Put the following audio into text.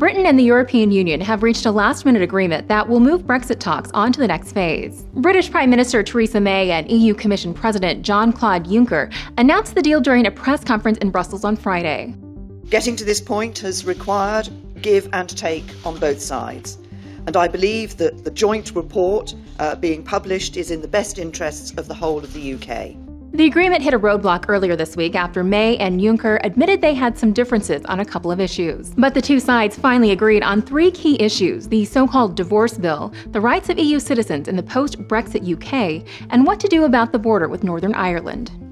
Britain and the European Union have reached a last minute agreement that will move Brexit talks on to the next phase. British Prime Minister Theresa May and EU Commission President Jean Claude Juncker announced the deal during a press conference in Brussels on Friday. Getting to this point has required give and take on both sides. And I believe that the joint report uh, being published is in the best interests of the whole of the UK. The agreement hit a roadblock earlier this week after May and Juncker admitted they had some differences on a couple of issues. But the two sides finally agreed on three key issues the so called divorce bill, the rights of EU citizens in the post Brexit UK, and what to do about the border with Northern Ireland.